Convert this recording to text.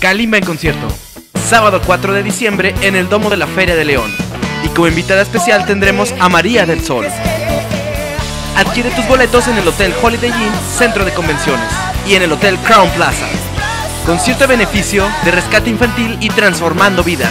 Kalimba en concierto. Sábado 4 de diciembre en el Domo de la Feria de León. Y como invitada especial tendremos a María del Sol. Adquiere tus boletos en el Hotel Holiday Inn, Centro de Convenciones, y en el Hotel Crown Plaza. Concierto de beneficio de rescate infantil y transformando vidas.